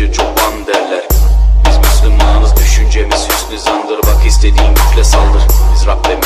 gece çoban derler. Biz Müslümanız düşüncemiz hüsnü zandır. Bak istediğin güçle saldır. Biz Rabbe